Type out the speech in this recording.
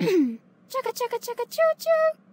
chugga chugga chugga choo choo.